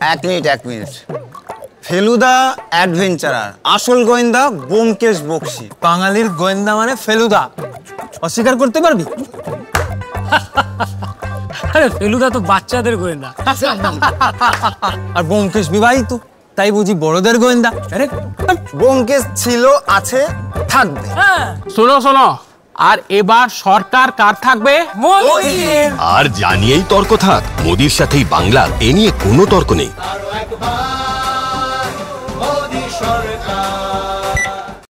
এক মিনিট এক minute. Feluda adventurer. আসল গোয়েন্দা বোমকেশ বক্সি। বাঙালির গোয়েন্দা মানে ফেলুদা। অস্বীকার করতে পারবি? আরে ফেলুদা তো বাচ্চাদের গোয়েন্দা। আর বোমকেশ বিবাহিত তাই বুঝি বড়দের গোয়েন্দা। আরে বোমকেশ ছিল আছে থাকবে। শোনো শোনো। আর এবার সরকার কার থাকবে? আর জানিয়েই তর্ক থাক মোদির সাথেই বাংলা এ নিয়ে কোনো তর্ক নেই।